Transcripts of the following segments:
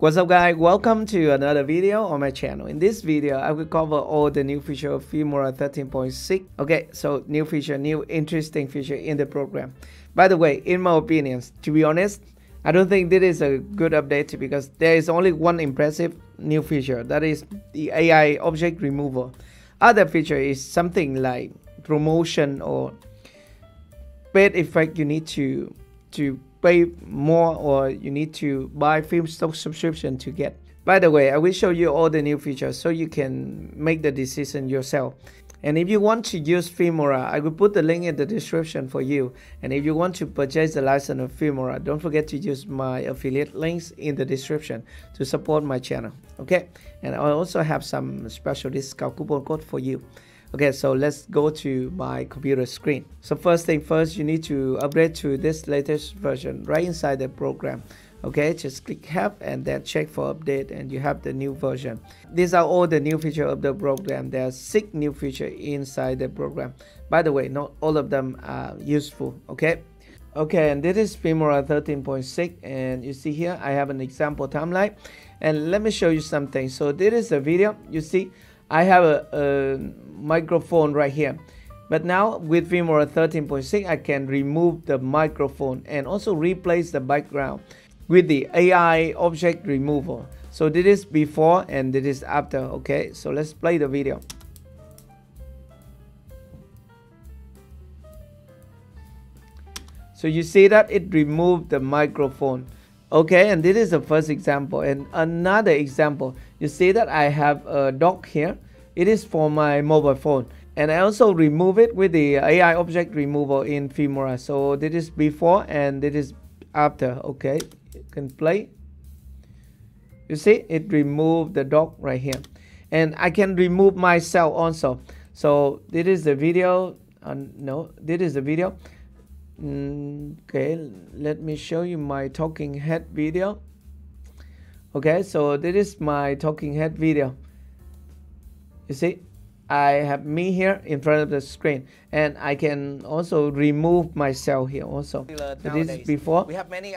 What's up guys, welcome to another video on my channel. In this video, I will cover all the new feature of Filmora 13.6. Okay, so new feature, new interesting feature in the program. By the way, in my opinion, to be honest, I don't think this is a good update because there is only one impressive new feature, that is the AI object removal. Other feature is something like promotion or paid effect you need to to pay more or you need to buy Filmstock subscription to get. By the way, I will show you all the new features so you can make the decision yourself. And if you want to use Filmora, I will put the link in the description for you. And if you want to purchase the license of Filmora, don't forget to use my affiliate links in the description to support my channel. Okay? And I also have some special discount coupon code for you. Okay, so let's go to my computer screen. So first thing first, you need to upgrade to this latest version right inside the program. Okay, just click help and then check for update and you have the new version. These are all the new feature of the program. There are six new feature inside the program. By the way, not all of them are useful. Okay. Okay, and this is Filmora 13.6 and you see here I have an example timeline and let me show you something. So this is a video. You see I have a, a microphone right here. But now with Filmora 13.6, I can remove the microphone and also replace the background with the AI object removal. So this is before and this is after. Okay, so let's play the video. So you see that it removed the microphone. Okay, and this is the first example. And another example, you see that I have a dock here. It is for my mobile phone. And I also remove it with the AI object removal in Filmora. So this is before and this is after. Okay, you can play. You see, it removed the dock right here. And I can remove myself also. So this is the video. Uh, no, this is the video. Okay let me show you my talking head video. Okay so this is my talking head video. You see I have me here in front of the screen and I can also remove myself here also. This is before. We have many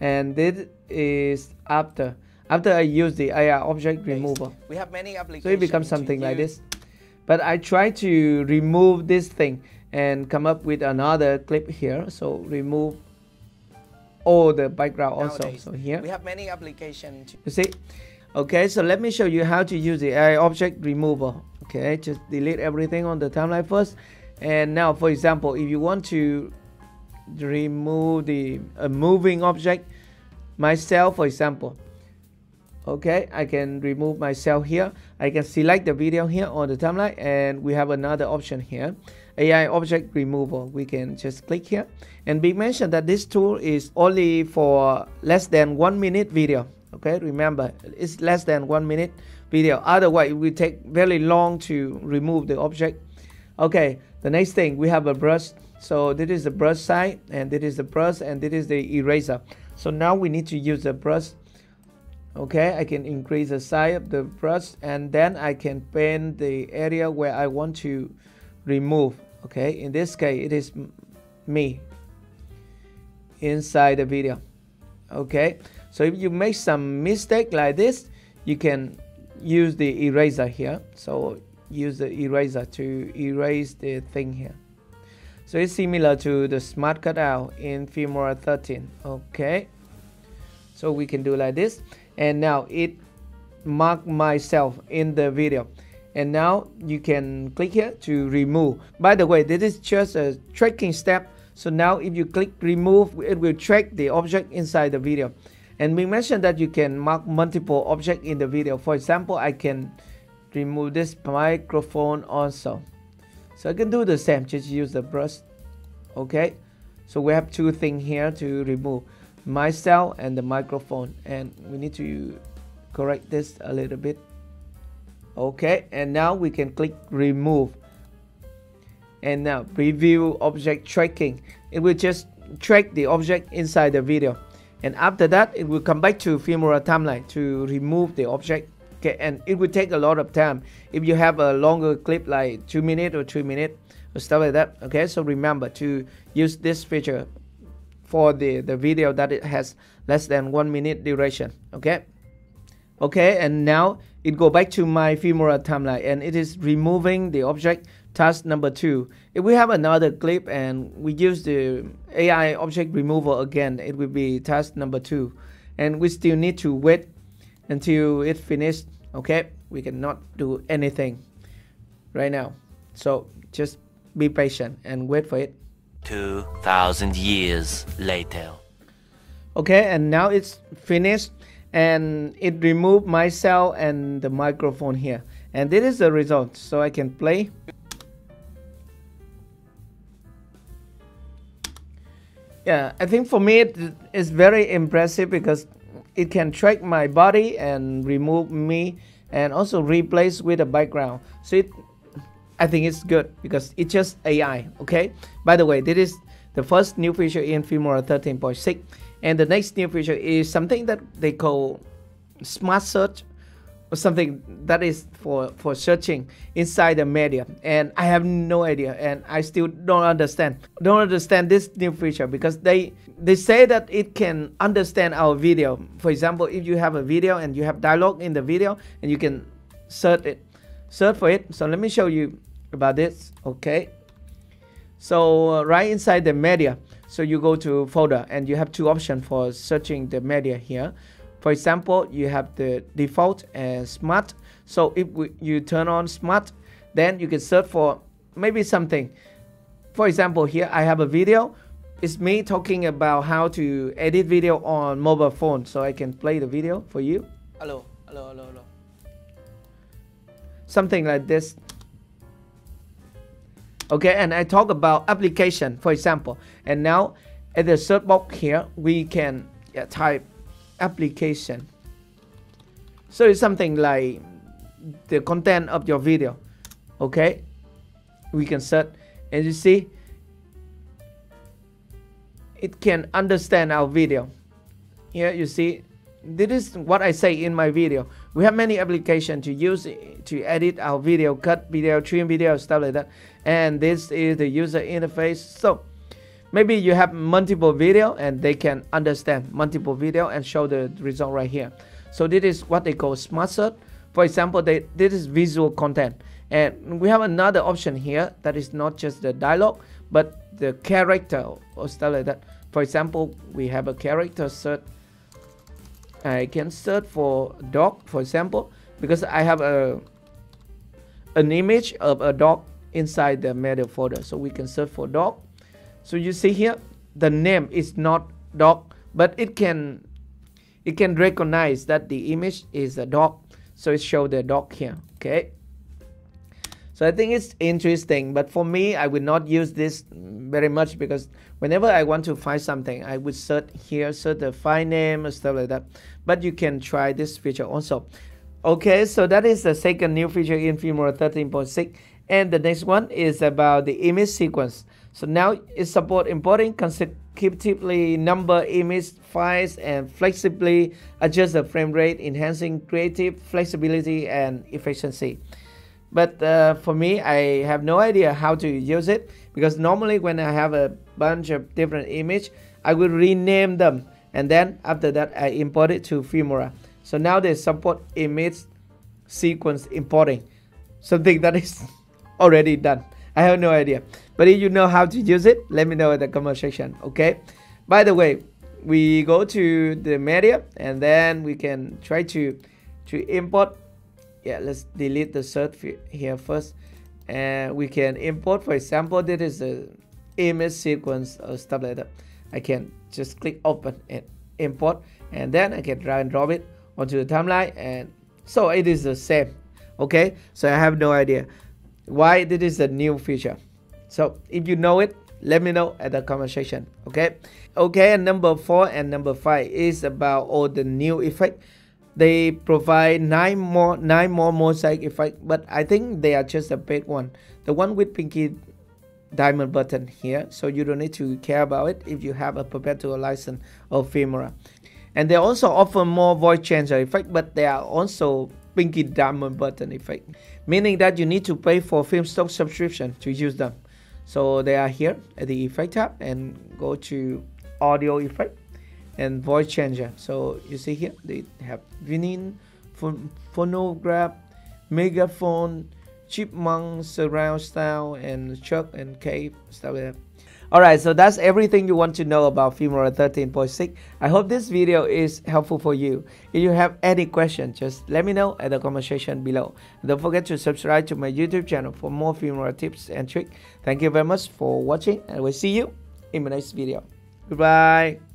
and this is after. After I use the AI object remover. We have many applications so it becomes something like this. But I try to remove this thing and come up with another clip here. So remove all the background also. So here. we have many applications you see? Okay so let me show you how to use the AI object remover okay just delete everything on the timeline first. And now for example if you want to remove the a moving object myself for example. Okay I can remove myself here. I can select the video here on the timeline and we have another option here AI object removal. We can just click here. And be mentioned that this tool is only for less than one minute video. Okay remember it's less than one minute video. Otherwise it will take very long to remove the object. Okay the next thing we have a brush. So this is the brush side and this is the brush and this is the eraser. So now we need to use the brush. Okay I can increase the size of the brush and then I can paint the area where I want to remove okay? In this case it is me inside the video okay? So if you make some mistake like this you can use the eraser here. So use the eraser to erase the thing here. So it's similar to the smart cutout in Filmora 13 okay? So we can do like this. And now it mark myself in the video and now you can click here to remove. By the way this is just a tracking step. So now if you click remove it will track the object inside the video. And we mentioned that you can mark multiple objects in the video. For example I can remove this microphone also. So I can do the same. Just use the brush. Okay. So we have two things here to remove. Myself and the microphone. And we need to correct this a little bit okay and now we can click remove. And now preview object tracking. It will just track the object inside the video. And after that it will come back to Filmora timeline to remove the object. Okay and it will take a lot of time. If you have a longer clip like two minutes or three minutes or stuff like that okay? So remember to use this feature for the, the video that it has less than one minute duration. Okay. Okay, and now it go back to my Filmora timeline and it is removing the object task number two. If we have another clip and we use the AI object removal again, it will be task number two. And we still need to wait until it finished. Okay, we cannot do anything right now. So just be patient and wait for it. 2,000 years later. Okay, and now it's finished and it removed my cell and the microphone here. And this is the result. So I can play. Yeah, I think for me it is very impressive because it can track my body and remove me and also replace with a background. So it I think it's good because it's just AI, okay? By the way, this is the first new feature in Filmora 13.6 and the next new feature is something that they call smart search or something that is for for searching inside the media. And i have no idea and i still don't understand. Don't understand this new feature because they they say that it can understand our video. For example if you have a video and you have dialogue in the video and you can search it search for it. So let me show you about this okay? So uh, right inside the media so you go to folder and you have two options for searching the media here. For example you have the default and smart. So if we, you turn on smart then you can search for maybe something. For example here I have a video. It's me talking about how to edit video on mobile phone. So I can play the video for you. Hello, hello, hello, hello. something like this okay and I talk about application for example. And now at the search box here we can yeah, type application. So it's something like the content of your video. Okay? We can search. And you see it can understand our video. Here you see this is what I say in my video. We have many applications to use to edit our video cut video trim video stuff like that. And this is the user interface. So maybe you have multiple video and they can understand multiple video and show the result right here. So this is what they call smart search for example they this is visual content. And we have another option here that is not just the dialogue but the character or stuff like that. For example we have a character search I can search for dog for example because I have a an image of a dog inside the media folder. So we can search for dog. So you see here the name is not dog but it can it can recognize that the image is a dog. So it show the dog here okay so I think it's interesting but for me I will not use this very much because whenever I want to find something I would search here search the file name and stuff like that. But you can try this feature also. Okay so that is the second new feature in Filmora 13.6 and the next one is about the image sequence. So now it support importing consecutively number image files and flexibly adjust the frame rate enhancing creative flexibility and efficiency but uh, for me I have no idea how to use it because normally when I have a bunch of different image I will rename them and then after that I import it to Filmora. So now they support image sequence importing something that is already done. I have no idea. But if you know how to use it let me know in the comment section okay? By the way we go to the media and then we can try to to import yeah let's delete the search here first. And we can import for example this is the image sequence or stuff like that. I can just click open and import and then I can drag and drop it onto the timeline and so it is the same okay? So I have no idea why this is a new feature. So if you know it let me know at the comment section okay? Okay and number four and number five is about all the new effect they provide nine more nine more mosaic effect but i think they are just a paid one. The one with pinky diamond button here so you don't need to care about it if you have a perpetual license of Filmora and they also offer more voice changer effect but they are also pinky diamond button effect meaning that you need to pay for Filmstock subscription to use them. So they are here at the effect tab and go to audio effect and voice changer so you see here they have vinyl phonograph megaphone chipmunk surround style, and chuck and cave stuff like that Alright, so that's everything you want to know about Filmora 13.6. I hope this video is helpful for you. If you have any question, just let me know at the comment section below. And don't forget to subscribe to my YouTube channel for more Filmora tips and tricks. Thank you very much for watching and we'll see you in my next video. Goodbye.